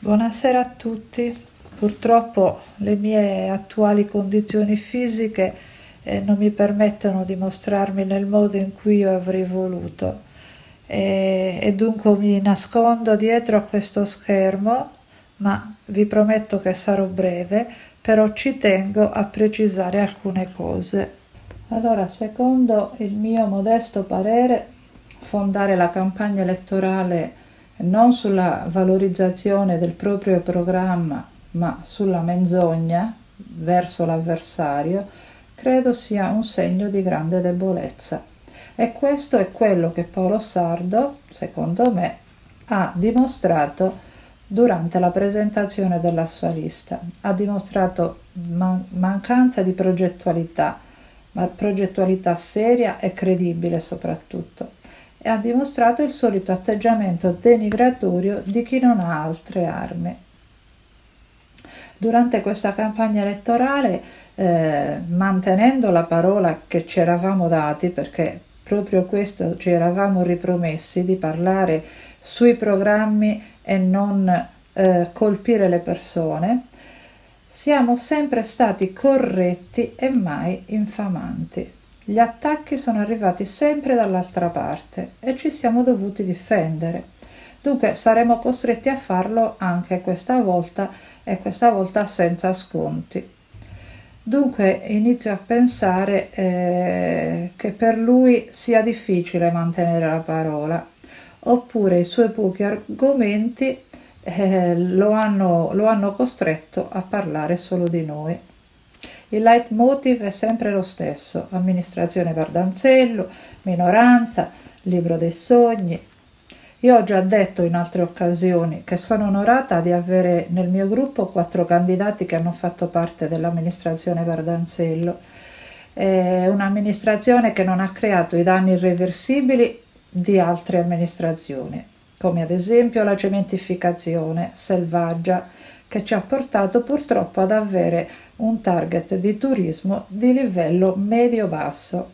Buonasera a tutti. Purtroppo le mie attuali condizioni fisiche eh, non mi permettono di mostrarmi nel modo in cui io avrei voluto e, e dunque mi nascondo dietro a questo schermo, ma vi prometto che sarò breve, però ci tengo a precisare alcune cose. Allora, secondo il mio modesto parere, fondare la campagna elettorale non sulla valorizzazione del proprio programma, ma sulla menzogna verso l'avversario, credo sia un segno di grande debolezza. E questo è quello che Paolo Sardo, secondo me, ha dimostrato durante la presentazione della sua lista. Ha dimostrato man- mancanza di progettualità, ma progettualità seria e credibile soprattutto e ha dimostrato il solito atteggiamento denigratorio di chi non ha altre armi. Durante questa campagna elettorale, eh, mantenendo la parola che ci eravamo dati, perché proprio questo ci eravamo ripromessi di parlare sui programmi e non eh, colpire le persone, siamo sempre stati corretti e mai infamanti. Gli attacchi sono arrivati sempre dall'altra parte e ci siamo dovuti difendere. Dunque saremo costretti a farlo anche questa volta e questa volta senza sconti. Dunque inizio a pensare eh, che per lui sia difficile mantenere la parola, oppure i suoi pochi argomenti eh, lo, hanno, lo hanno costretto a parlare solo di noi. Il leitmotiv è sempre lo stesso, amministrazione Bardanzello, minoranza, libro dei sogni. Io ho già detto in altre occasioni che sono onorata di avere nel mio gruppo quattro candidati che hanno fatto parte dell'amministrazione Bardanzello. È un'amministrazione che non ha creato i danni irreversibili di altre amministrazioni, come ad esempio la cementificazione selvaggia che ci ha portato purtroppo ad avere un target di turismo di livello medio-basso.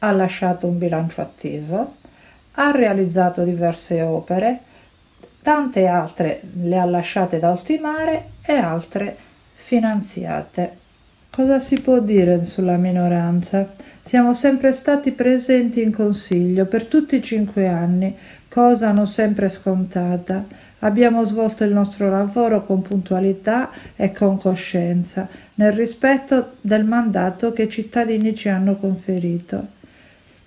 Ha lasciato un bilancio attivo, ha realizzato diverse opere, tante altre le ha lasciate da ultimare e altre finanziate. Cosa si può dire sulla minoranza? Siamo sempre stati presenti in consiglio per tutti i cinque anni, cosa non sempre scontata. Abbiamo svolto il nostro lavoro con puntualità e con coscienza, nel rispetto del mandato che i cittadini ci hanno conferito.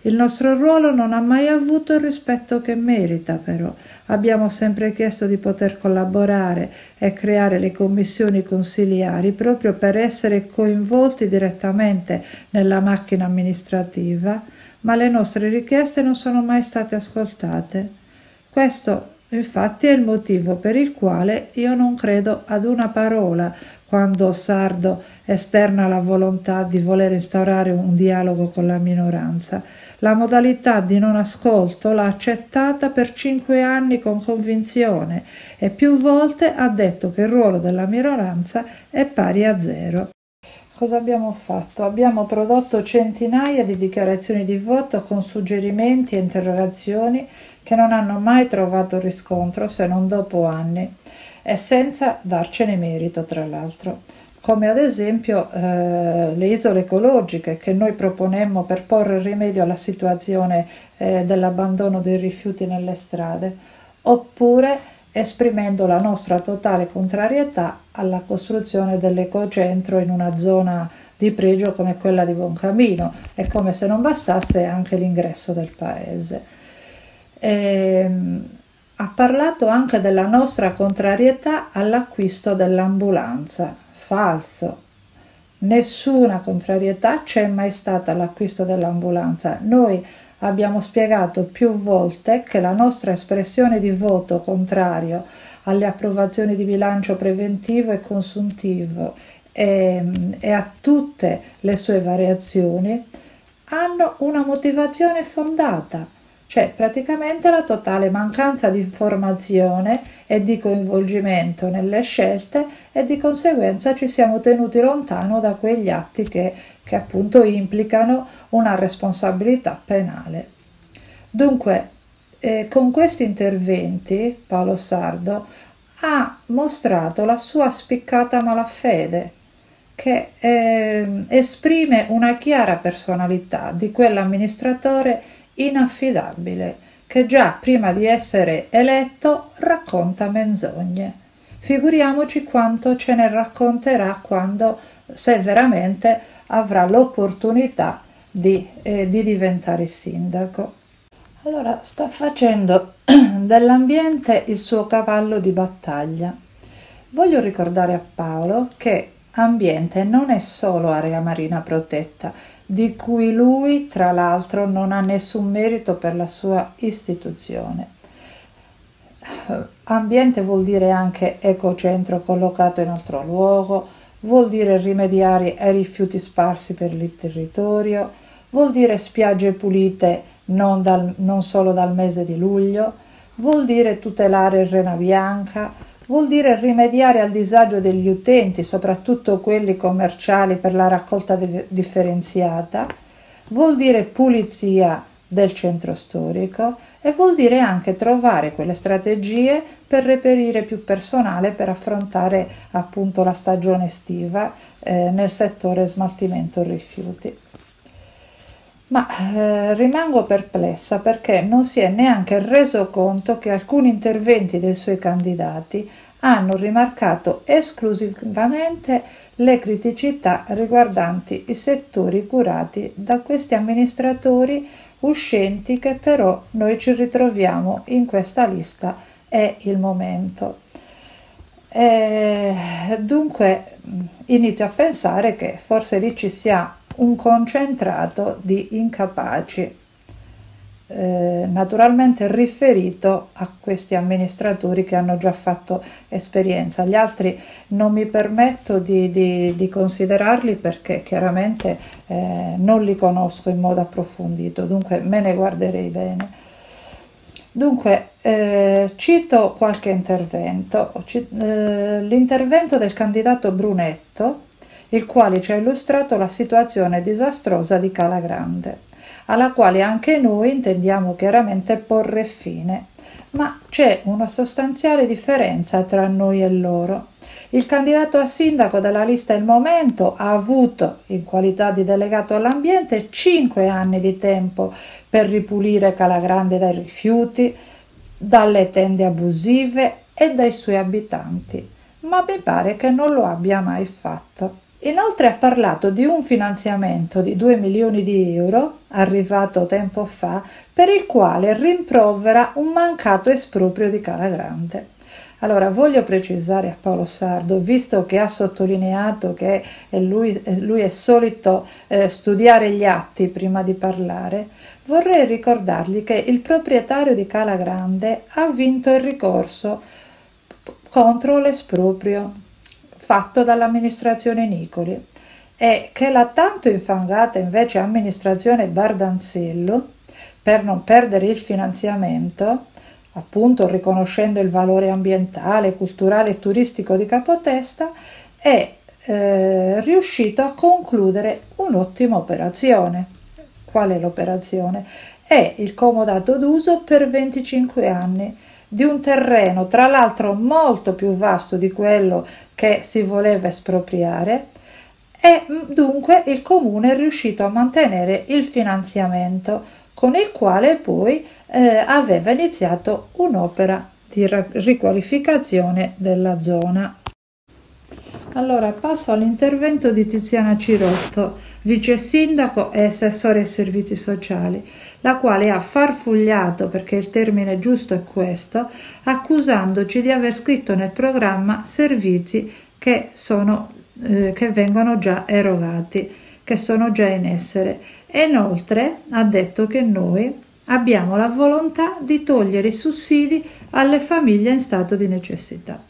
Il nostro ruolo non ha mai avuto il rispetto che merita, però. Abbiamo sempre chiesto di poter collaborare e creare le commissioni consiliari proprio per essere coinvolti direttamente nella macchina amministrativa, ma le nostre richieste non sono mai state ascoltate. Questo Infatti è il motivo per il quale io non credo ad una parola quando Sardo esterna la volontà di voler instaurare un dialogo con la minoranza. La modalità di non ascolto l'ha accettata per cinque anni con convinzione e più volte ha detto che il ruolo della minoranza è pari a zero. Cosa abbiamo fatto? Abbiamo prodotto centinaia di dichiarazioni di voto con suggerimenti e interrogazioni che non hanno mai trovato riscontro se non dopo anni e senza darcene merito, tra l'altro, come ad esempio eh, le isole ecologiche che noi proponemmo per porre rimedio alla situazione eh, dell'abbandono dei rifiuti nelle strade, oppure esprimendo la nostra totale contrarietà alla costruzione dell'ecocentro in una zona di pregio come quella di Buoncamino e come se non bastasse anche l'ingresso del paese. Ehm, ha parlato anche della nostra contrarietà all'acquisto dell'ambulanza. Falso. Nessuna contrarietà c'è mai stata all'acquisto dell'ambulanza. Noi abbiamo spiegato più volte che la nostra espressione di voto contrario alle approvazioni di bilancio preventivo e consuntivo e, e a tutte le sue variazioni hanno una motivazione fondata, cioè praticamente la totale mancanza di informazione e di coinvolgimento nelle scelte e di conseguenza ci siamo tenuti lontano da quegli atti che, che appunto implicano una responsabilità penale. Dunque, eh, con questi interventi Paolo Sardo ha mostrato la sua spiccata malafede, che eh, esprime una chiara personalità di quell'amministratore inaffidabile che già prima di essere eletto racconta menzogne. Figuriamoci quanto ce ne racconterà quando, se veramente avrà l'opportunità di, eh, di diventare sindaco. Allora sta facendo dell'ambiente il suo cavallo di battaglia. Voglio ricordare a Paolo che ambiente non è solo area marina protetta, di cui lui tra l'altro non ha nessun merito per la sua istituzione. Ambiente vuol dire anche ecocentro collocato in altro luogo, vuol dire rimediare ai rifiuti sparsi per il territorio, vuol dire spiagge pulite non, dal, non solo dal mese di luglio, vuol dire tutelare il Rena Bianca, vuol dire rimediare al disagio degli utenti, soprattutto quelli commerciali per la raccolta differenziata, vuol dire pulizia del centro storico e vuol dire anche trovare quelle strategie per reperire più personale per affrontare appunto la stagione estiva eh, nel settore smaltimento rifiuti. Ma eh, rimango perplessa perché non si è neanche reso conto che alcuni interventi dei suoi candidati hanno rimarcato esclusivamente le criticità riguardanti i settori curati da questi amministratori uscenti che però noi ci ritroviamo in questa lista è il momento. E dunque inizio a pensare che forse lì ci sia un concentrato di incapaci, eh, naturalmente riferito a questi amministratori che hanno già fatto esperienza. Gli altri non mi permetto di, di, di considerarli perché chiaramente eh, non li conosco in modo approfondito, dunque me ne guarderei bene. Dunque, eh, cito qualche intervento. Eh, l'intervento del candidato Brunetto il quale ci ha illustrato la situazione disastrosa di Calagrande, alla quale anche noi intendiamo chiaramente porre fine. Ma c'è una sostanziale differenza tra noi e loro. Il candidato a sindaco della lista Il Momento ha avuto, in qualità di delegato all'ambiente, cinque anni di tempo per ripulire Calagrande dai rifiuti, dalle tende abusive e dai suoi abitanti, ma mi pare che non lo abbia mai fatto. Inoltre ha parlato di un finanziamento di 2 milioni di euro, arrivato tempo fa, per il quale rimprovera un mancato esproprio di Calagrande. Allora, voglio precisare a Paolo Sardo, visto che ha sottolineato che lui, lui è solito eh, studiare gli atti prima di parlare, vorrei ricordargli che il proprietario di Calagrande ha vinto il ricorso contro l'esproprio fatto dall'amministrazione Nicoli e che la tanto infangata invece amministrazione Bardanzello, per non perdere il finanziamento, appunto riconoscendo il valore ambientale, culturale e turistico di Capotesta, è eh, riuscito a concludere un'ottima operazione. Qual è l'operazione? È il comodato d'uso per 25 anni di un terreno, tra l'altro molto più vasto di quello che si voleva espropriare e mm, dunque il comune è riuscito a mantenere il finanziamento con il quale poi eh, aveva iniziato un'opera di riqualificazione della zona. Allora passo all'intervento di Tiziana Cirotto, vice sindaco e assessore ai servizi sociali, la quale ha farfugliato, perché il termine giusto è questo, accusandoci di aver scritto nel programma servizi che, sono, eh, che vengono già erogati, che sono già in essere. E inoltre ha detto che noi abbiamo la volontà di togliere i sussidi alle famiglie in stato di necessità.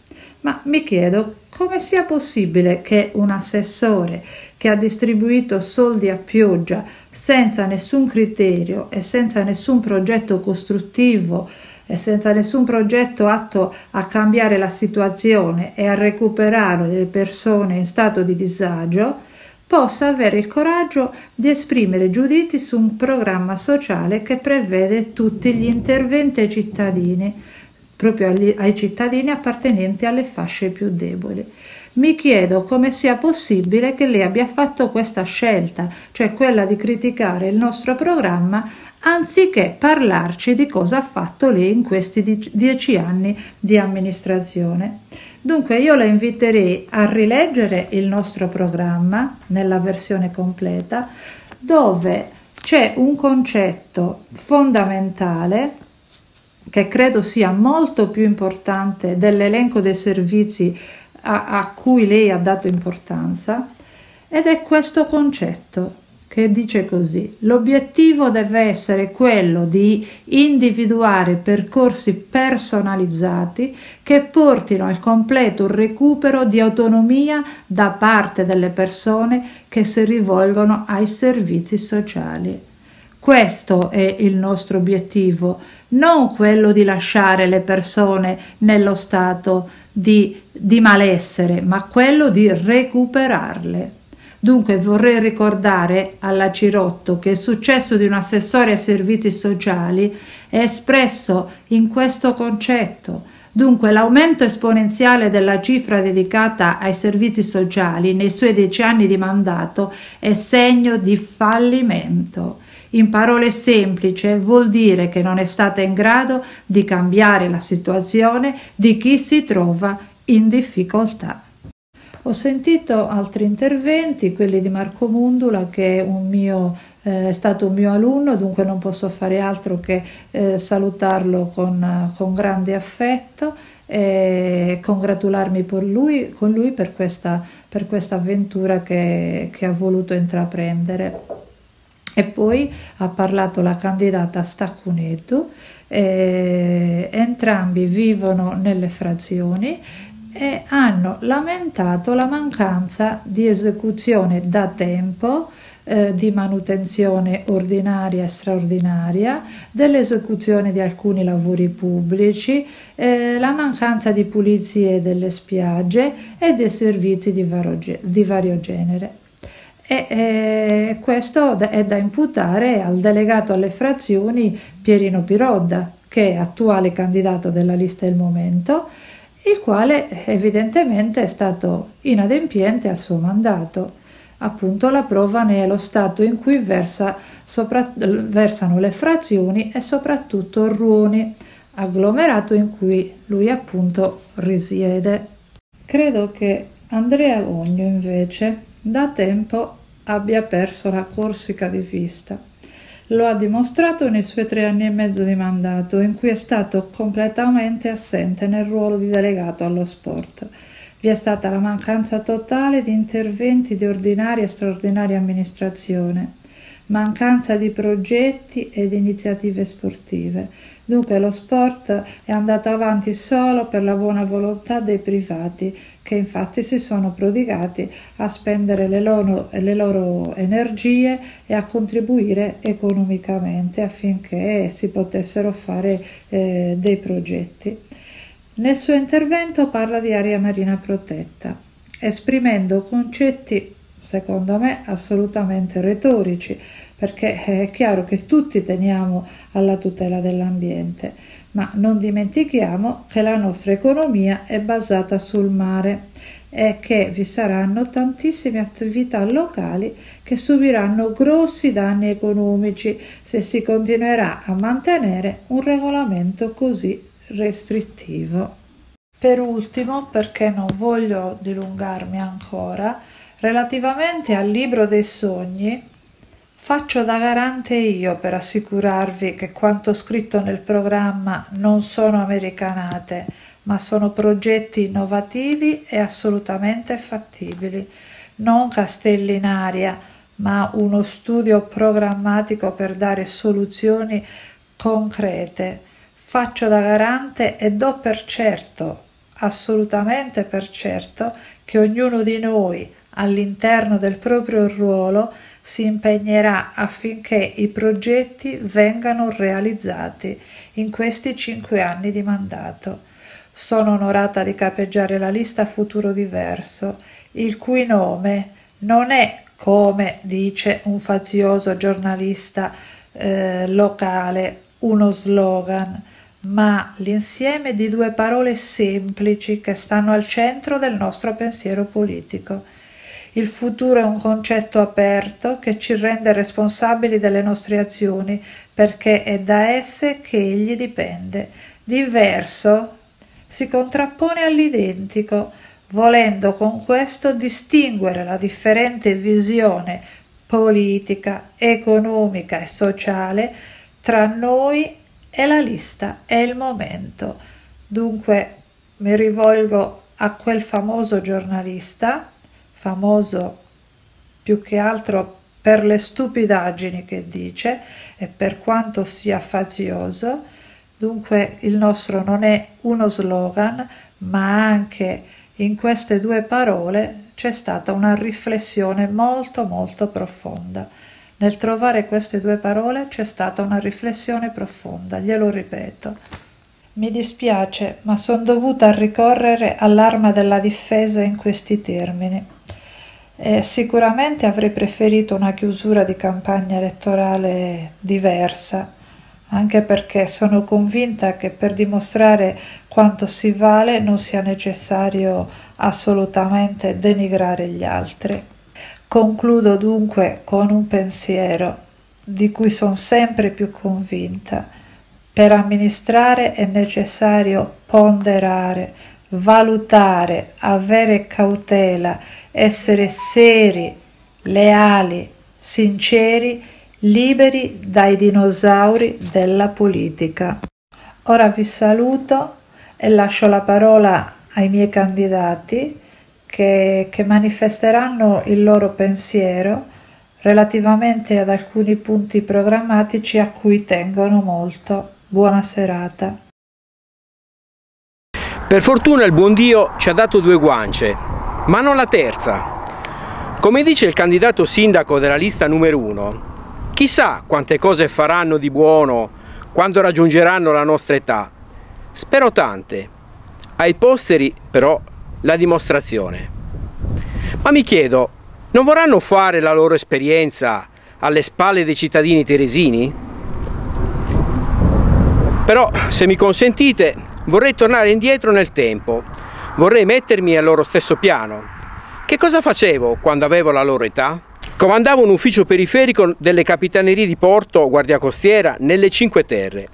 Ma mi chiedo come sia possibile che un assessore che ha distribuito soldi a pioggia senza nessun criterio e senza nessun progetto costruttivo e senza nessun progetto atto a cambiare la situazione e a recuperare le persone in stato di disagio, possa avere il coraggio di esprimere giudizi su un programma sociale che prevede tutti gli interventi ai cittadini proprio agli, ai cittadini appartenenti alle fasce più deboli. Mi chiedo come sia possibile che lei abbia fatto questa scelta, cioè quella di criticare il nostro programma anziché parlarci di cosa ha fatto lei in questi dieci anni di amministrazione. Dunque io la inviterei a rileggere il nostro programma nella versione completa dove c'è un concetto fondamentale che credo sia molto più importante dell'elenco dei servizi a, a cui lei ha dato importanza ed è questo concetto che dice così, l'obiettivo deve essere quello di individuare percorsi personalizzati che portino al completo recupero di autonomia da parte delle persone che si rivolgono ai servizi sociali. Questo è il nostro obiettivo, non quello di lasciare le persone nello stato di, di malessere, ma quello di recuperarle. Dunque vorrei ricordare alla Cirotto che il successo di un assessore ai servizi sociali è espresso in questo concetto. Dunque l'aumento esponenziale della cifra dedicata ai servizi sociali nei suoi dieci anni di mandato è segno di fallimento. In parole semplici vuol dire che non è stata in grado di cambiare la situazione di chi si trova in difficoltà. Ho sentito altri interventi, quelli di Marco Mundula che è, mio, eh, è stato un mio alunno, dunque non posso fare altro che eh, salutarlo con, con, grande affetto e congratularmi lui, con lui per questa, per questa avventura che, che ha voluto intraprendere. E poi ha parlato la candidata Staccunetto, eh, entrambi vivono nelle frazioni e hanno lamentato la mancanza di esecuzione da tempo eh, di manutenzione ordinaria e straordinaria, dell'esecuzione di alcuni lavori pubblici, eh, la mancanza di pulizie delle spiagge e dei servizi di, vario, di vario genere e eh, questo è da imputare al delegato alle frazioni Pierino Pirodda, che è attuale candidato della lista del momento, il quale evidentemente è stato inadempiente al suo mandato. Appunto la prova ne è lo stato in cui versa sopra, versano le frazioni e soprattutto Ruoni, agglomerato in cui lui appunto risiede. Credo che Andrea Ogno invece da tempo abbia perso la Corsica di vista. Lo ha dimostrato nei suoi tre anni e mezzo di mandato, in cui è stato completamente assente nel ruolo di delegato allo sport. Vi è stata la mancanza totale di interventi di ordinaria e straordinaria amministrazione, mancanza di progetti ed iniziative sportive, Dunque lo sport è andato avanti solo per la buona volontà dei privati, che infatti si sono prodigati a spendere le loro, le loro energie e a contribuire economicamente affinché si potessero fare eh, dei progetti. Nel suo intervento parla di area marina protetta, esprimendo concetti, secondo me, assolutamente retorici, perché è chiaro che tutti teniamo alla tutela dell'ambiente, ma non dimentichiamo che la nostra economia è basata sul mare e che vi saranno tantissime attività locali che subiranno grossi danni economici se si continuerà a mantenere un regolamento così restrittivo. Per ultimo, perché non voglio dilungarmi ancora, relativamente al libro dei sogni, Faccio da garante io per assicurarvi che quanto scritto nel programma non sono americanate, ma sono progetti innovativi e assolutamente fattibili, non castelli in aria, ma uno studio programmatico per dare soluzioni concrete. Faccio da garante e do per certo, assolutamente per certo, che ognuno di noi all'interno del proprio ruolo si impegnerà affinché i progetti vengano realizzati in questi cinque anni di mandato. Sono onorata di capeggiare la lista Futuro Diverso, il cui nome non è, come dice un fazioso giornalista eh, locale, uno slogan, ma l'insieme di due parole semplici che stanno al centro del nostro pensiero politico. Il futuro è un concetto aperto che ci rende responsabili delle nostre azioni perché è da esse che egli dipende. Diverso si contrappone all'identico, volendo con questo distinguere la differente visione politica, economica e sociale tra noi e la lista è il momento. Dunque mi rivolgo a quel famoso giornalista, famoso più che altro per le stupidaggini che dice e per quanto sia fazioso. Dunque il nostro non è uno slogan, ma anche in queste due parole c'è stata una riflessione molto molto profonda. Nel trovare queste due parole c'è stata una riflessione profonda, glielo ripeto. Mi dispiace, ma sono dovuta ricorrere all'arma della difesa in questi termini. E sicuramente avrei preferito una chiusura di campagna elettorale diversa, anche perché sono convinta che per dimostrare quanto si vale non sia necessario assolutamente denigrare gli altri. Concludo dunque con un pensiero di cui sono sempre più convinta. Per amministrare è necessario ponderare, valutare, avere cautela, essere seri, leali, sinceri, liberi dai dinosauri della politica. Ora vi saluto e lascio la parola ai miei candidati che, che manifesteranno il loro pensiero relativamente ad alcuni punti programmatici a cui tengono molto. Buona serata. Per fortuna il buon Dio ci ha dato due guance, ma non la terza. Come dice il candidato sindaco della lista numero uno, chissà quante cose faranno di buono quando raggiungeranno la nostra età. Spero tante. Ai posteri però la dimostrazione. Ma mi chiedo, non vorranno fare la loro esperienza alle spalle dei cittadini teresini? Però, se mi consentite, vorrei tornare indietro nel tempo, vorrei mettermi al loro stesso piano. Che cosa facevo quando avevo la loro età? Comandavo un ufficio periferico delle capitanerie di porto Guardia Costiera nelle Cinque Terre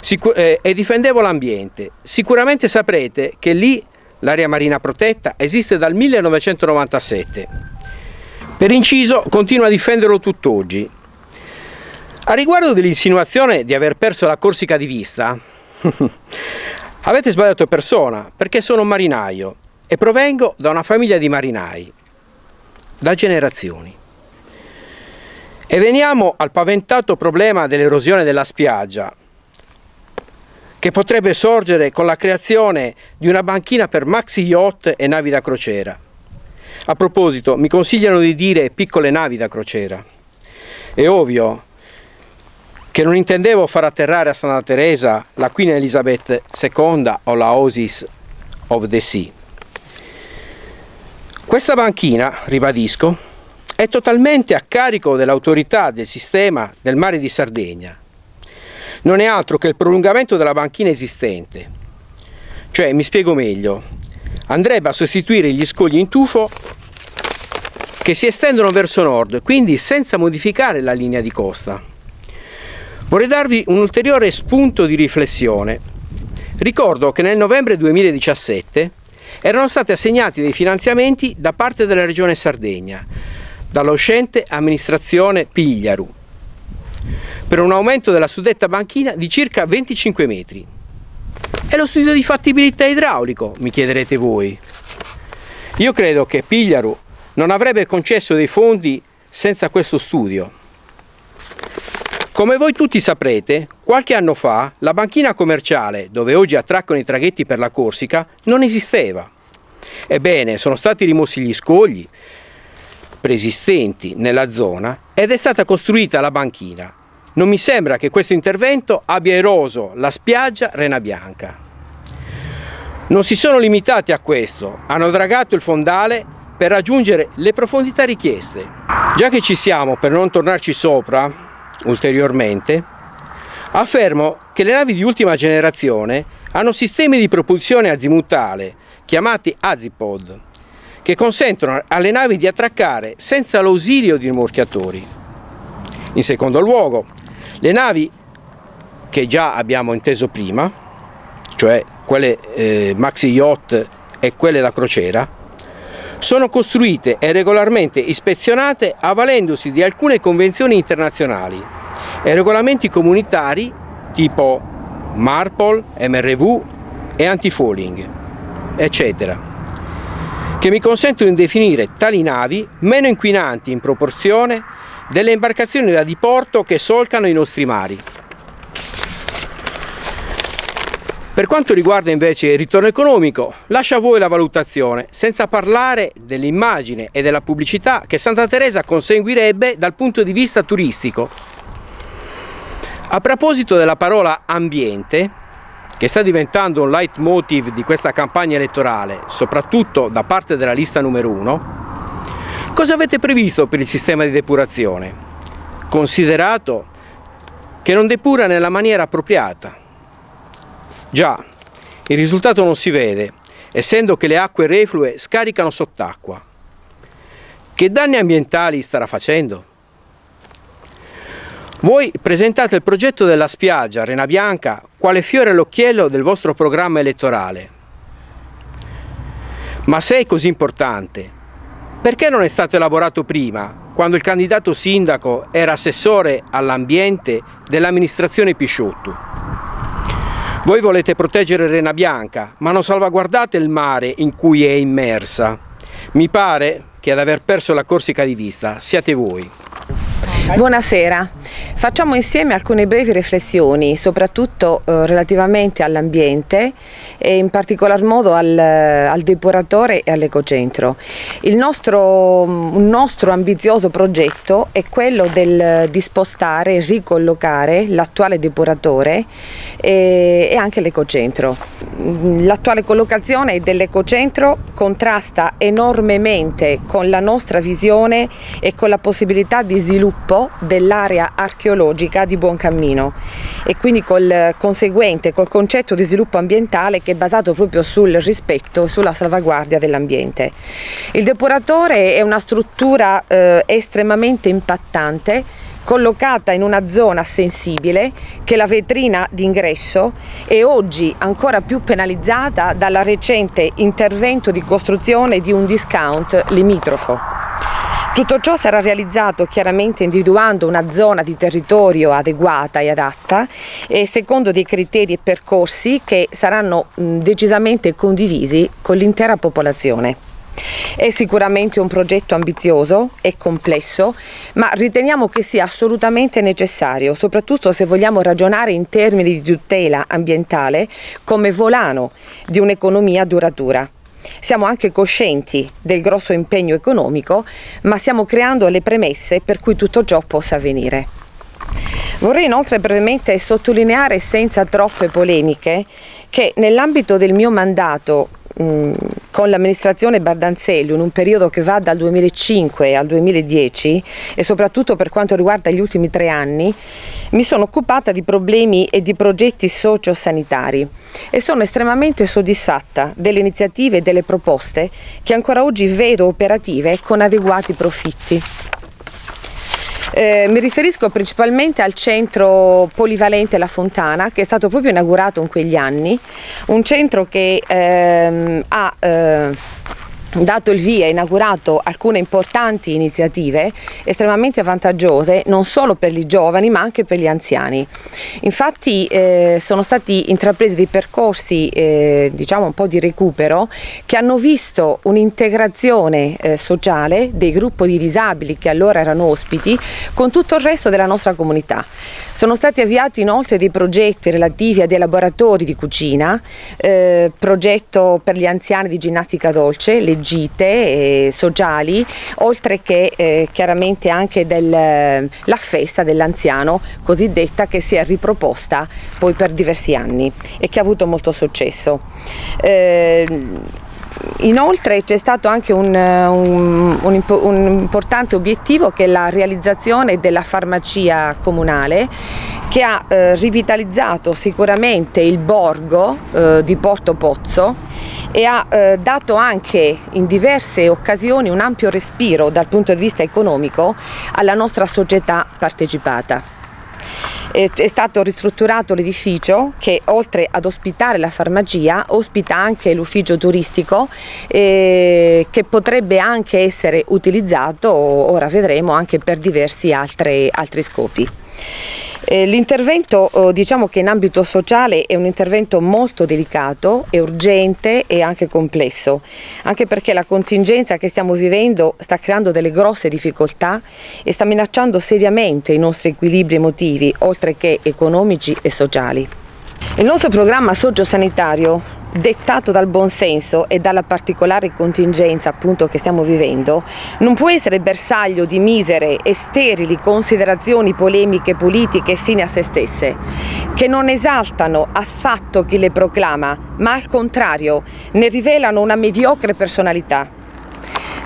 Sicur eh, e difendevo l'ambiente. Sicuramente saprete che lì L'area marina protetta esiste dal 1997. Per inciso, continua a difenderlo tutt'oggi. A riguardo dell'insinuazione di aver perso la Corsica di vista, avete sbagliato persona, perché sono un marinaio e provengo da una famiglia di marinai, da generazioni. E veniamo al paventato problema dell'erosione della spiaggia, che potrebbe sorgere con la creazione di una banchina per maxi yacht e navi da crociera. A proposito, mi consigliano di dire piccole navi da crociera. È ovvio che non intendevo far atterrare a Santa Teresa la Queen Elizabeth II o la Oasis of the Sea. Questa banchina, ribadisco, è totalmente a carico dell'autorità del sistema del mare di Sardegna, non è altro che il prolungamento della banchina esistente. Cioè, mi spiego meglio, andrebbe a sostituire gli scogli in tufo che si estendono verso nord, quindi senza modificare la linea di costa. Vorrei darvi un ulteriore spunto di riflessione. Ricordo che nel novembre 2017 erano stati assegnati dei finanziamenti da parte della Regione Sardegna, dall'uscente amministrazione Pigliaru, per un aumento della suddetta banchina di circa 25 metri. È lo studio di fattibilità idraulico, mi chiederete voi. Io credo che Pigliaru non avrebbe concesso dei fondi senza questo studio. Come voi tutti saprete, qualche anno fa la banchina commerciale, dove oggi attraccano i traghetti per la Corsica, non esisteva. Ebbene, sono stati rimossi gli scogli preesistenti nella zona ed è stata costruita la banchina, non mi sembra che questo intervento abbia eroso la spiaggia Rena Bianca. Non si sono limitati a questo, hanno dragato il fondale per raggiungere le profondità richieste. Già che ci siamo, per non tornarci sopra ulteriormente, Affermo che le navi di ultima generazione hanno sistemi di propulsione azimutale chiamati azipod che consentono alle navi di attraccare senza l'ausilio di rimorchiatori. In secondo luogo, le navi che già abbiamo inteso prima, cioè quelle eh, maxi yacht e quelle da crociera, sono costruite e regolarmente ispezionate avvalendosi di alcune convenzioni internazionali e regolamenti comunitari tipo MARPOL, MRV e anti-falling, eccetera che mi consentono di definire tali navi meno inquinanti in proporzione delle imbarcazioni da diporto che solcano i nostri mari. Per quanto riguarda invece il ritorno economico, lascio a voi la valutazione, senza parlare dell'immagine e della pubblicità che Santa Teresa conseguirebbe dal punto di vista turistico. A proposito della parola ambiente, che sta diventando un leitmotiv di questa campagna elettorale, soprattutto da parte della lista numero uno, cosa avete previsto per il sistema di depurazione? Considerato che non depura nella maniera appropriata. Già, il risultato non si vede, essendo che le acque reflue scaricano sott'acqua. Che danni ambientali starà facendo? Voi presentate il progetto della spiaggia Rena Bianca quale fiore all'occhiello del vostro programma elettorale. Ma se è così importante, perché non è stato elaborato prima, quando il candidato sindaco era assessore all'ambiente dell'amministrazione Pisciotto? Voi volete proteggere Rena Bianca, ma non salvaguardate il mare in cui è immersa. Mi pare che ad aver perso la Corsica di vista siate voi. Buonasera, facciamo insieme alcune brevi riflessioni, soprattutto eh, relativamente all'ambiente e in particolar modo al, al depuratore e all'ecocentro. Il nostro, un nostro ambizioso progetto è quello del, di spostare e ricollocare l'attuale depuratore e, e anche l'ecocentro. L'attuale collocazione dell'ecocentro contrasta enormemente con la nostra visione e con la possibilità di sviluppo dell'area archeologica di Buoncammino e quindi col conseguente, col concetto di sviluppo ambientale che è basato proprio sul rispetto e sulla salvaguardia dell'ambiente. Il depuratore è una struttura eh, estremamente impattante collocata in una zona sensibile che è la vetrina d'ingresso e oggi ancora più penalizzata dal recente intervento di costruzione di un discount limitrofo. Tutto ciò sarà realizzato chiaramente individuando una zona di territorio adeguata e adatta e secondo dei criteri e percorsi che saranno decisamente condivisi con l'intera popolazione. È sicuramente un progetto ambizioso e complesso, ma riteniamo che sia assolutamente necessario, soprattutto se vogliamo ragionare in termini di tutela ambientale come volano di un'economia duratura. Siamo anche coscienti del grosso impegno economico, ma stiamo creando le premesse per cui tutto ciò possa avvenire. Vorrei inoltre brevemente sottolineare senza troppe polemiche che nell'ambito del mio mandato con l'amministrazione Bardanzello in un periodo che va dal 2005 al 2010 e soprattutto per quanto riguarda gli ultimi tre anni, mi sono occupata di problemi e di progetti sociosanitari e sono estremamente soddisfatta delle iniziative e delle proposte che ancora oggi vedo operative con adeguati profitti. Eh, mi riferisco principalmente al centro polivalente La Fontana che è stato proprio inaugurato in quegli anni, un centro che ehm, ha eh, dato il via e inaugurato alcune importanti iniziative estremamente vantaggiose non solo per i giovani ma anche per gli anziani. Infatti eh, sono stati intrapresi dei percorsi eh, diciamo un po' di recupero che hanno visto un'integrazione eh, sociale dei gruppi di disabili che allora erano ospiti con tutto il resto della nostra comunità. Sono stati avviati inoltre dei progetti relativi a dei laboratori di cucina, eh, progetto per gli anziani di ginnastica dolce, le gite eh, sociali, oltre che eh, chiaramente anche del, la festa dell'anziano cosiddetta che si è riproposta poi per diversi anni e che ha avuto molto successo. Inoltre c'è stato anche un, un, un, un, importante obiettivo che è la realizzazione della farmacia comunale che ha eh, rivitalizzato sicuramente il borgo eh, di Porto Pozzo e ha eh, dato anche in diverse occasioni un ampio respiro dal punto di vista economico alla nostra società partecipata è stato ristrutturato l'edificio che oltre ad ospitare la farmacia ospita anche l'ufficio turistico eh, che potrebbe anche essere utilizzato, ora vedremo, anche per diversi altri, altri scopi. Eh, l'intervento oh, diciamo che in ambito sociale è un intervento molto delicato, è urgente e anche complesso, anche perché la contingenza che stiamo vivendo sta creando delle grosse difficoltà e sta minacciando seriamente i nostri equilibri emotivi, oltre che economici e sociali. Il nostro programma sociosanitario dettato dal buonsenso e dalla particolare contingenza appunto che stiamo vivendo, non può essere bersaglio di misere e sterili considerazioni polemiche politiche fine a se stesse, che non esaltano affatto chi le proclama, ma al contrario ne rivelano una mediocre personalità.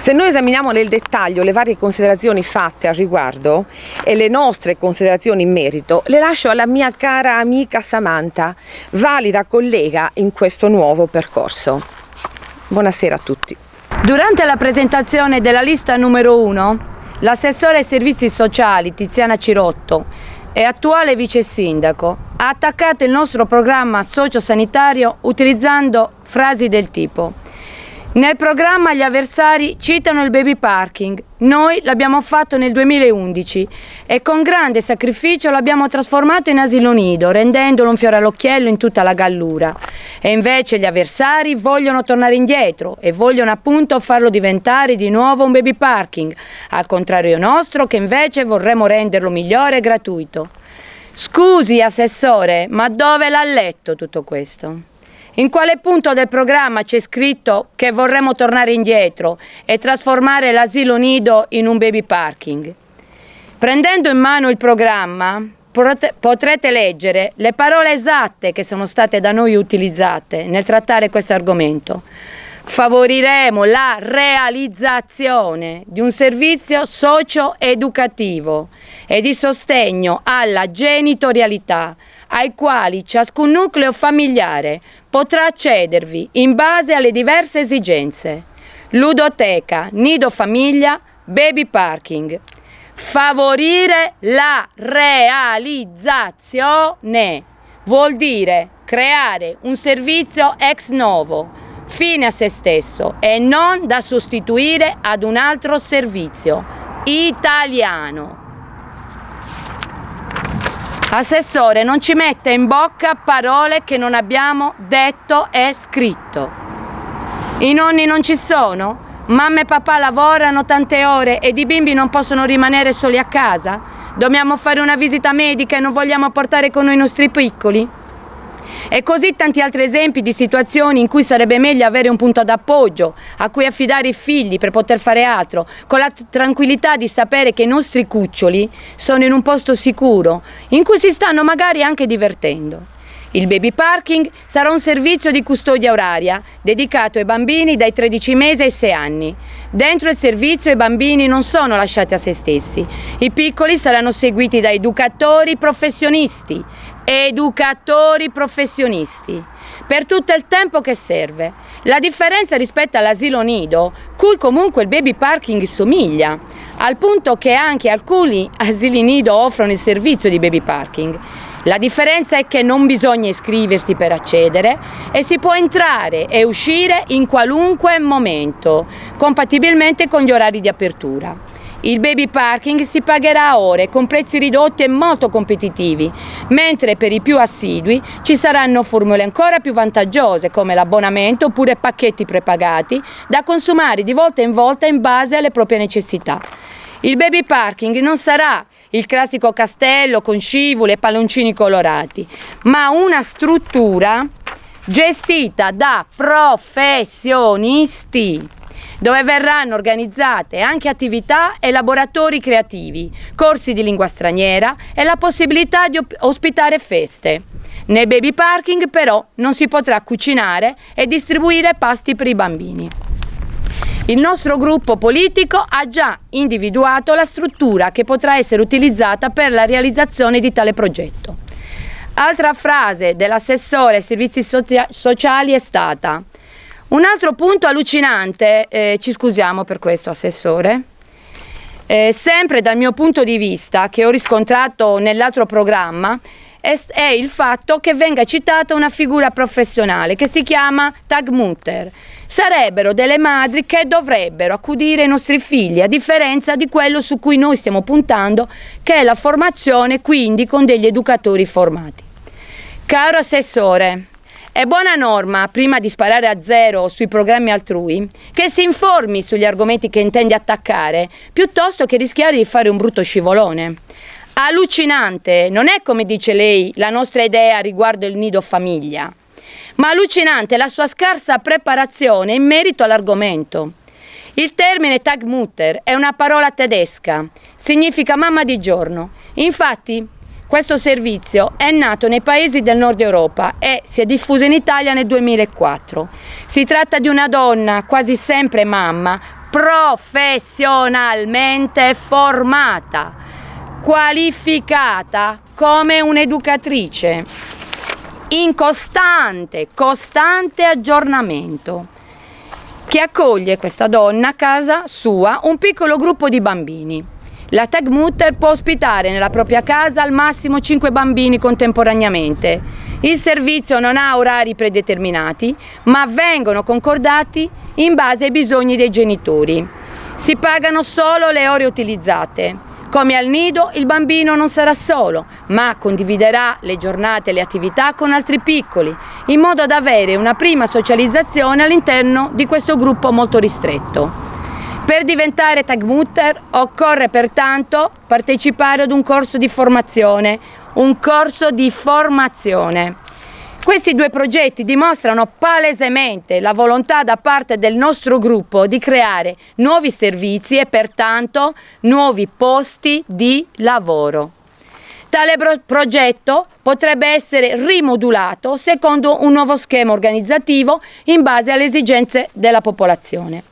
Se noi esaminiamo nel dettaglio le varie considerazioni fatte al riguardo e le nostre considerazioni in merito, le lascio alla mia cara amica Samantha, valida collega in questo nuovo percorso. Buonasera a tutti. Durante la presentazione della lista numero 1, l'assessore ai servizi sociali Tiziana Cirotto e attuale vice sindaco ha attaccato il nostro programma sociosanitario utilizzando frasi del tipo nel programma gli avversari citano il baby parking. Noi l'abbiamo fatto nel 2011 e con grande sacrificio l'abbiamo trasformato in asilo nido, rendendolo un fiore all'occhiello in tutta la gallura. E invece gli avversari vogliono tornare indietro e vogliono appunto farlo diventare di nuovo un baby parking, al contrario nostro che invece vorremmo renderlo migliore e gratuito. Scusi, assessore, ma dove l'ha letto tutto questo? In quale punto del programma c'è scritto che vorremmo tornare indietro e trasformare l'asilo nido in un baby parking? Prendendo in mano il programma potrete leggere le parole esatte che sono state da noi utilizzate nel trattare questo argomento. Favoriremo la realizzazione di un servizio socio-educativo e di sostegno alla genitorialità ai quali ciascun nucleo familiare potrà accedervi in base alle diverse esigenze. Ludoteca, nido famiglia, baby parking. Favorire la realizzazione vuol dire creare un servizio ex novo, fine a se stesso e non da sostituire ad un altro servizio italiano. Assessore, non ci mette in bocca parole che non abbiamo detto e scritto. I nonni non ci sono? Mamma e papà lavorano tante ore ed i bimbi non possono rimanere soli a casa? Dobbiamo fare una visita medica e non vogliamo portare con noi i nostri piccoli? E così tanti altri esempi di situazioni in cui sarebbe meglio avere un punto d'appoggio, a cui affidare i figli per poter fare altro, con la tranquillità di sapere che i nostri cuccioli sono in un posto sicuro, in cui si stanno magari anche divertendo. Il baby parking sarà un servizio di custodia oraria dedicato ai bambini dai 13 mesi ai 6 anni. Dentro il servizio i bambini non sono lasciati a se stessi. I piccoli saranno seguiti da educatori professionisti educatori professionisti per tutto il tempo che serve. La differenza rispetto all'asilo nido, cui comunque il baby parking somiglia, al punto che anche alcuni asili nido offrono il servizio di baby parking. La differenza è che non bisogna iscriversi per accedere e si può entrare e uscire in qualunque momento, compatibilmente con gli orari di apertura. Il baby parking si pagherà a ore con prezzi ridotti e molto competitivi, mentre per i più assidui ci saranno formule ancora più vantaggiose come l'abbonamento oppure pacchetti prepagati da consumare di volta in volta in base alle proprie necessità. Il baby parking non sarà il classico castello con scivoli e palloncini colorati, ma una struttura gestita da professionisti dove verranno organizzate anche attività e laboratori creativi, corsi di lingua straniera e la possibilità di ospitare feste. Nei baby parking però non si potrà cucinare e distribuire pasti per i bambini. Il nostro gruppo politico ha già individuato la struttura che potrà essere utilizzata per la realizzazione di tale progetto. Altra frase dell'assessore ai servizi sociali è stata un altro punto allucinante, eh, ci scusiamo per questo assessore, eh, sempre dal mio punto di vista che ho riscontrato nell'altro programma, è, è, il fatto che venga citata una figura professionale che si chiama tag mutter. Sarebbero delle madri che dovrebbero accudire i nostri figli, a differenza di quello su cui noi stiamo puntando, che è la formazione quindi con degli educatori formati. Caro Assessore, è buona norma, prima di sparare a zero sui programmi altrui, che si informi sugli argomenti che intende attaccare, piuttosto che rischiare di fare un brutto scivolone. Allucinante, non è come dice lei la nostra idea riguardo il nido famiglia, ma allucinante la sua scarsa preparazione in merito all'argomento. Il termine Tagmutter è una parola tedesca, significa mamma di giorno. Infatti, questo servizio è nato nei paesi del nord Europa e si è diffuso in Italia nel 2004. Si tratta di una donna, quasi sempre mamma, professionalmente formata, qualificata come un'educatrice, in costante, costante aggiornamento, che accoglie questa donna a casa sua un piccolo gruppo di bambini. La Tag Mutter può ospitare nella propria casa al massimo 5 bambini contemporaneamente. Il servizio non ha orari predeterminati, ma vengono concordati in base ai bisogni dei genitori. Si pagano solo le ore utilizzate. Come al nido il bambino non sarà solo, ma condividerà le giornate e le attività con altri piccoli, in modo da avere una prima socializzazione all'interno di questo gruppo molto ristretto. Per diventare Tagmutter occorre pertanto partecipare ad un corso di formazione, un corso di formazione. Questi due progetti dimostrano palesemente la volontà da parte del nostro gruppo di creare nuovi servizi e pertanto nuovi posti di lavoro. Tale progetto potrebbe essere rimodulato secondo un nuovo schema organizzativo in base alle esigenze della popolazione.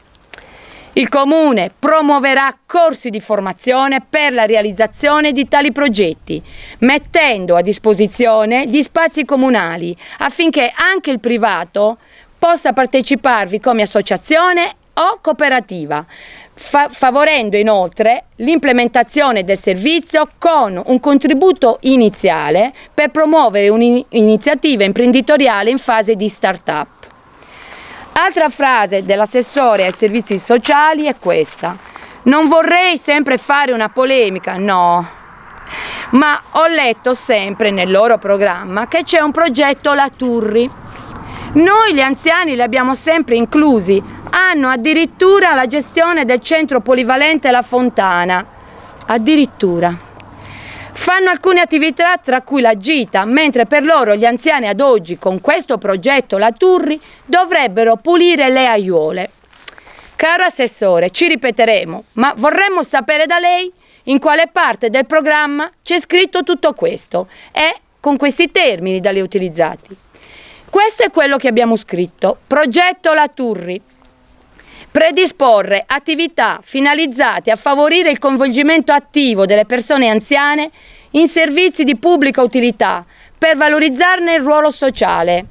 Il Comune promuoverà corsi di formazione per la realizzazione di tali progetti, mettendo a disposizione gli spazi comunali affinché anche il privato possa parteciparvi come associazione o cooperativa, fa favorendo inoltre l'implementazione del servizio con un contributo iniziale per promuovere un'iniziativa imprenditoriale in fase di start-up. Altra frase dell'assessore ai servizi sociali è questa. Non vorrei sempre fare una polemica, no, ma ho letto sempre nel loro programma che c'è un progetto La Turri. Noi gli anziani li abbiamo sempre inclusi, hanno addirittura la gestione del centro polivalente La Fontana, addirittura. Fanno alcune attività tra cui la gita, mentre per loro gli anziani ad oggi con questo progetto La Turri dovrebbero pulire le aiuole. Caro Assessore, ci ripeteremo, ma vorremmo sapere da lei in quale parte del programma c'è scritto tutto questo e con questi termini da lei utilizzati. Questo è quello che abbiamo scritto. Progetto La Turri. Predisporre attività finalizzate a favorire il coinvolgimento attivo delle persone anziane in servizi di pubblica utilità per valorizzarne il ruolo sociale.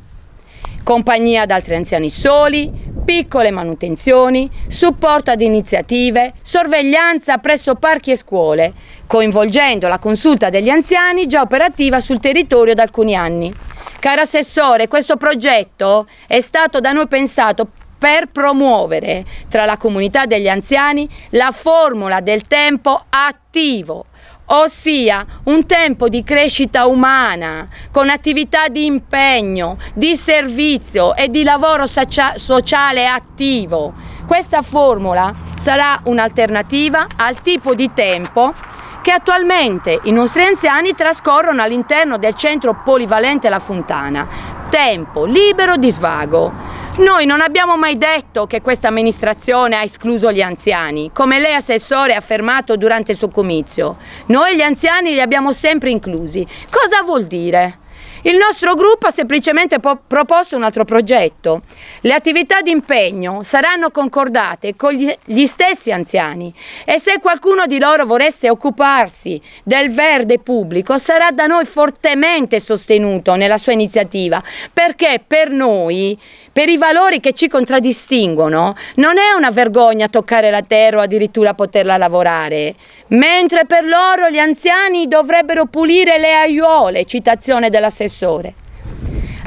Compagnia ad altri anziani soli, piccole manutenzioni, supporto ad iniziative, sorveglianza presso parchi e scuole, coinvolgendo la consulta degli anziani già operativa sul territorio da alcuni anni. Caro Assessore, questo progetto è stato da noi pensato per promuovere tra la comunità degli anziani la formula del tempo attivo, ossia un tempo di crescita umana, con attività di impegno, di servizio e di lavoro sociale attivo. Questa formula sarà un'alternativa al tipo di tempo che attualmente i nostri anziani trascorrono all'interno del centro polivalente La Fontana, tempo libero di svago. Noi non abbiamo mai detto che questa amministrazione ha escluso gli anziani, come lei assessore ha affermato durante il suo comizio. Noi gli anziani li abbiamo sempre inclusi. Cosa vuol dire? Il nostro gruppo ha semplicemente proposto un altro progetto. Le attività di impegno saranno concordate con gli, stessi anziani e se qualcuno di loro volesse occuparsi del verde pubblico sarà da noi fortemente sostenuto nella sua iniziativa perché per noi per i valori che ci contraddistinguono, non è una vergogna toccare la terra o addirittura poterla lavorare, mentre per loro gli anziani dovrebbero pulire le aiuole, citazione dell'assessore.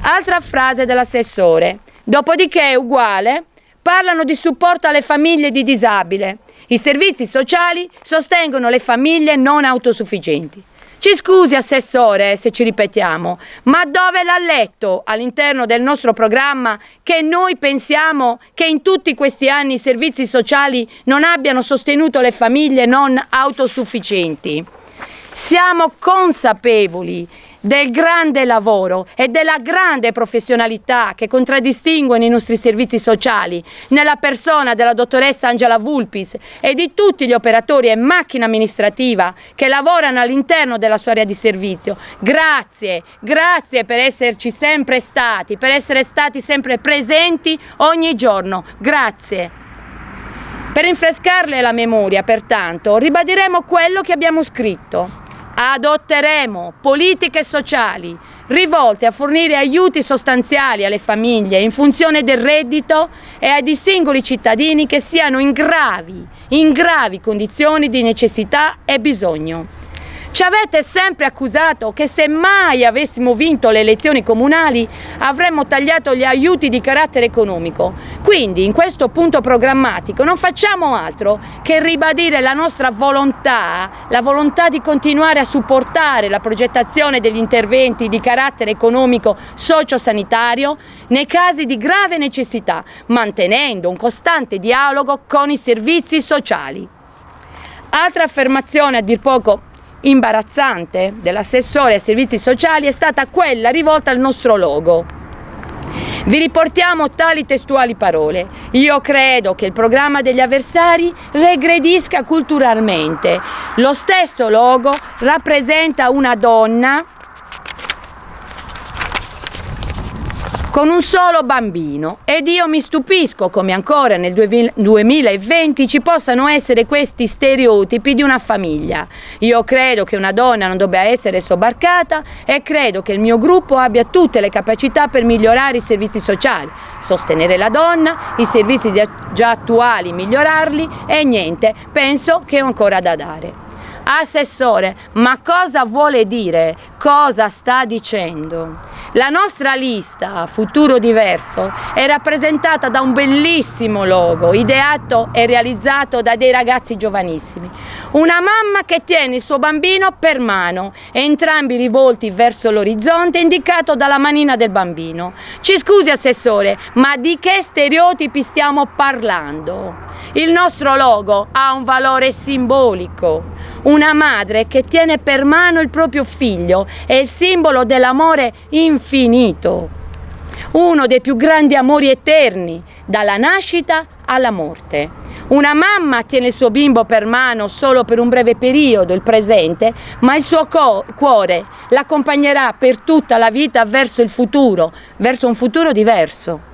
Altra frase dell'assessore, dopodiché è uguale, parlano di supporto alle famiglie di disabile. I servizi sociali sostengono le famiglie non autosufficienti. Ci scusi Assessore se ci ripetiamo, ma dove l'ha letto all'interno del nostro programma che noi pensiamo che in tutti questi anni i servizi sociali non abbiano sostenuto le famiglie non autosufficienti? Siamo consapevoli del grande lavoro e della grande professionalità che contraddistinguono i nostri servizi sociali nella persona della dottoressa Angela Vulpis e di tutti gli operatori e macchina amministrativa che lavorano all'interno della sua area di servizio. Grazie, grazie per esserci sempre stati, per essere stati sempre presenti ogni giorno. Grazie. Per rinfrescarle la memoria, pertanto, ribadiremo quello che abbiamo scritto adotteremo politiche sociali rivolte a fornire aiuti sostanziali alle famiglie in funzione del reddito e ai singoli cittadini che siano in gravi, in gravi condizioni di necessità e bisogno. Ci avete sempre accusato che se mai avessimo vinto le elezioni comunali avremmo tagliato gli aiuti di carattere economico. Quindi in questo punto programmatico non facciamo altro che ribadire la nostra volontà, la volontà di continuare a supportare la progettazione degli interventi di carattere economico sociosanitario nei casi di grave necessità, mantenendo un costante dialogo con i servizi sociali. Altra affermazione a dir poco imbarazzante dell'assessore ai servizi sociali è stata quella rivolta al nostro logo. Vi riportiamo tali testuali parole. Io credo che il programma degli avversari regredisca culturalmente. Lo stesso logo rappresenta una donna con un solo bambino ed io mi stupisco come ancora nel 2020 ci possano essere questi stereotipi di una famiglia. Io credo che una donna non debba essere sobbarcata e credo che il mio gruppo abbia tutte le capacità per migliorare i servizi sociali, sostenere la donna, i servizi già attuali migliorarli e niente, penso che ho ancora da dare. Assessore, ma cosa vuole dire? Cosa sta dicendo? La nostra lista Futuro Diverso è rappresentata da un bellissimo logo, ideato e realizzato da dei ragazzi giovanissimi. Una mamma che tiene il suo bambino per mano, entrambi rivolti verso l'orizzonte indicato dalla manina del bambino. Ci scusi Assessore, ma di che stereotipi stiamo parlando? Il nostro logo ha un valore simbolico. Una madre che tiene per mano il proprio figlio è il simbolo dell'amore infinito, uno dei più grandi amori eterni, dalla nascita alla morte. Una mamma tiene il suo bimbo per mano solo per un breve periodo, il presente, ma il suo cuore l'accompagnerà per tutta la vita verso il futuro, verso un futuro diverso.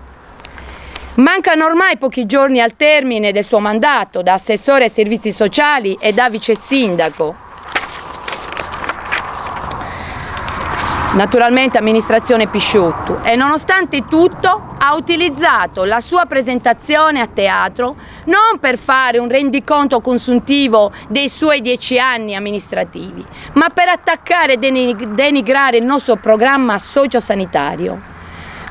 Mancano ormai pochi giorni al termine del suo mandato da assessore ai servizi sociali e da vice sindaco. Naturalmente amministrazione Pisciotto e nonostante tutto ha utilizzato la sua presentazione a teatro non per fare un rendiconto consuntivo dei suoi dieci anni amministrativi, ma per attaccare e denigrare il nostro programma sociosanitario.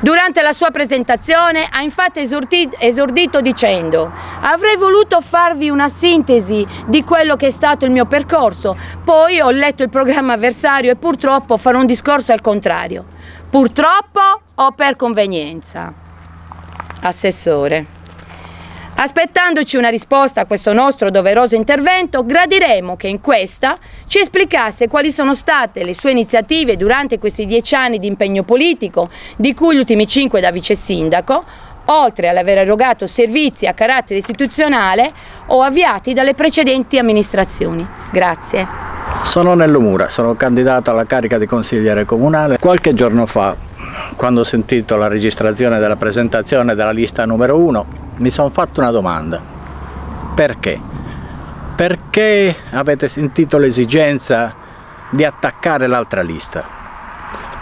Durante la sua presentazione ha infatti esordito dicendo avrei voluto farvi una sintesi di quello che è stato il mio percorso, poi ho letto il programma avversario e purtroppo farò un discorso al contrario. Purtroppo o per convenienza? Assessore. Aspettandoci una risposta a questo nostro doveroso intervento, gradiremo che in questa ci esplicasse quali sono state le sue iniziative durante questi dieci anni di impegno politico, di cui gli ultimi cinque da vice sindaco, oltre all'aver erogato servizi a carattere istituzionale o avviati dalle precedenti amministrazioni. Grazie. Sono Nello Mura, sono candidato alla carica di consigliere comunale. Qualche giorno fa, quando ho sentito la registrazione della presentazione della lista numero uno, mi sono fatto una domanda. Perché? Perché avete sentito l'esigenza di attaccare l'altra lista?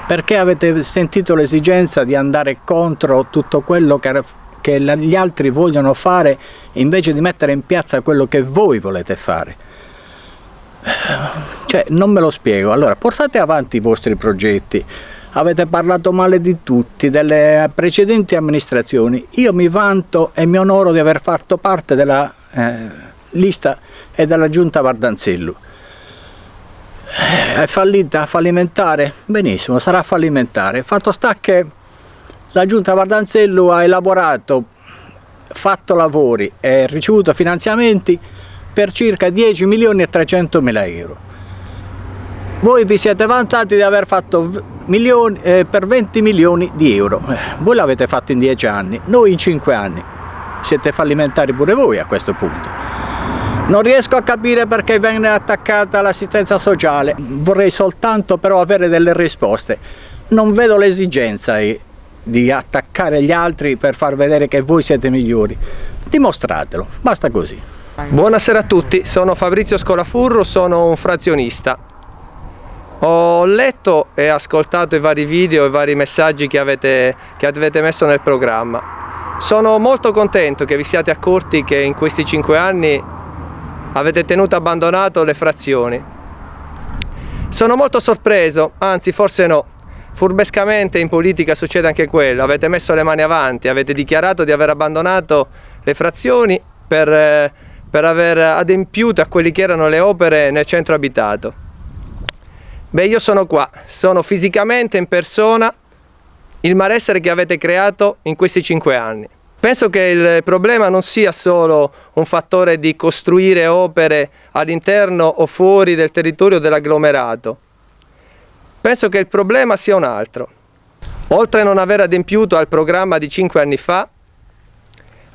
Perché avete sentito l'esigenza di andare contro tutto quello che, che gli altri vogliono fare invece di mettere in piazza quello che voi volete fare? Cioè, non me lo spiego. Allora, portate avanti i vostri progetti. Avete parlato male di tutti, delle precedenti amministrazioni. Io mi vanto e mi onoro di aver fatto parte della eh, lista e della giunta Vardanzello. È fallita, fallimentare? Benissimo, sarà fallimentare. Fatto sta che la giunta Vardanzello ha elaborato, fatto lavori e ricevuto finanziamenti per circa 10 milioni e 300 mila euro. Voi vi siete vantati di aver fatto milioni, eh, per 20 milioni di euro. Eh, voi l'avete fatto in 10 anni, noi in 5 anni. Siete fallimentari pure voi a questo punto. Non riesco a capire perché viene attaccata l'assistenza sociale, vorrei soltanto però avere delle risposte. Non vedo l'esigenza di attaccare gli altri per far vedere che voi siete migliori. Dimostratelo, basta così. Buonasera a tutti, sono Fabrizio Scolafurro, sono un frazionista. Ho letto e ascoltato i vari video e i vari messaggi che avete, che avete messo nel programma. Sono molto contento che vi siate accorti che in questi cinque anni avete tenuto abbandonato le frazioni. Sono molto sorpreso, anzi forse no, furbescamente in politica succede anche quello, avete messo le mani avanti, avete dichiarato di aver abbandonato le frazioni per eh, per aver adempiuto a quelli che erano le opere nel centro abitato. Beh, io sono qua, sono fisicamente in persona il malessere che avete creato in questi cinque anni. Penso che il problema non sia solo un fattore di costruire opere all'interno o fuori del territorio dell'agglomerato. Penso che il problema sia un altro. Oltre a non aver adempiuto al programma di cinque anni fa,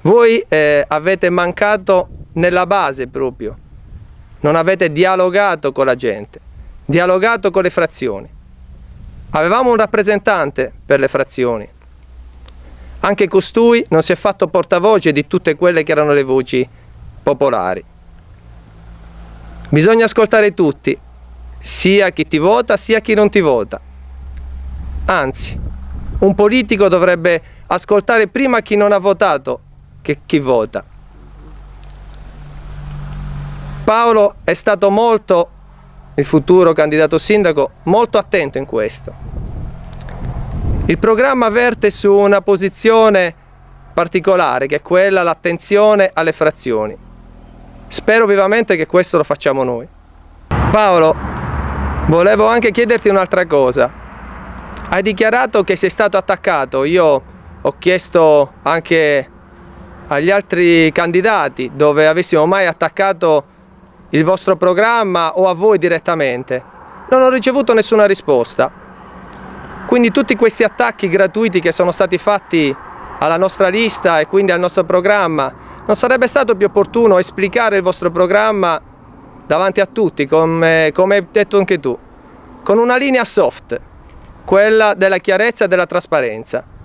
voi eh, avete mancato nella base proprio, non avete dialogato con la gente, dialogato con le frazioni. Avevamo un rappresentante per le frazioni, anche costui non si è fatto portavoce di tutte quelle che erano le voci popolari. Bisogna ascoltare tutti, sia chi ti vota sia chi non ti vota. Anzi, un politico dovrebbe ascoltare prima chi non ha votato che chi vota. Paolo è stato molto, il futuro candidato sindaco, molto attento in questo. Il programma verte su una posizione particolare che è quella l'attenzione alle frazioni. Spero vivamente che questo lo facciamo noi. Paolo, volevo anche chiederti un'altra cosa. Hai dichiarato che sei stato attaccato, io ho chiesto anche agli altri candidati dove avessimo mai attaccato il vostro programma o a voi direttamente. Non ho ricevuto nessuna risposta. Quindi tutti questi attacchi gratuiti che sono stati fatti alla nostra lista e quindi al nostro programma, non sarebbe stato più opportuno esplicare il vostro programma davanti a tutti, come, come hai detto anche tu, con una linea soft, quella della chiarezza e della trasparenza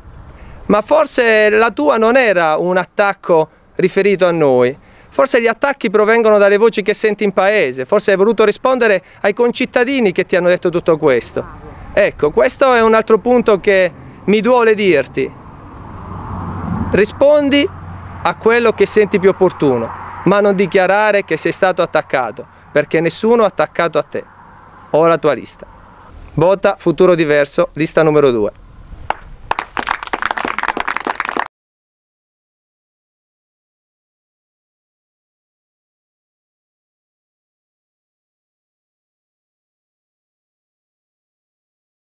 ma forse la tua non era un attacco riferito a noi, forse gli attacchi provengono dalle voci che senti in paese, forse hai voluto rispondere ai concittadini che ti hanno detto tutto questo. Ecco, questo è un altro punto che mi duole dirti. Rispondi a quello che senti più opportuno, ma non dichiarare che sei stato attaccato, perché nessuno ha attaccato a te o alla tua lista. Vota Futuro Diverso, lista numero 2.